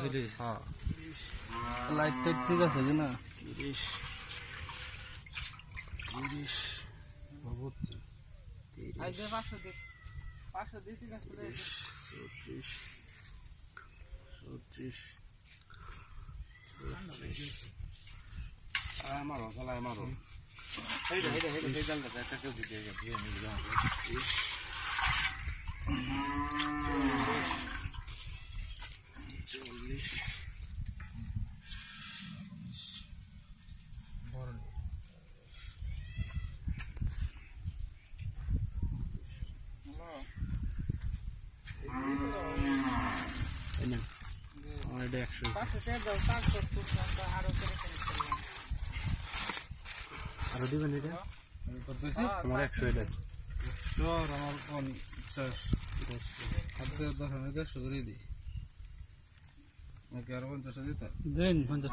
চল্লিশ। হ্যাঁ। Light tight ঠিক আছে কি না? তিরিশ। তিরিশ। চৌত্রিশ। চৌত্রিশ। আমারও খেলা আমারও। এইটা এইটা এইটা একটা কেউ দিয়ে আমরা আরও দিবেন এটা আমার একশো এটা আমার পঞ্চাশ হাতে দশ হাজার দেড়শো করে দিই নাকি আরও পঞ্চাশ দিতে দেন পঞ্চাশ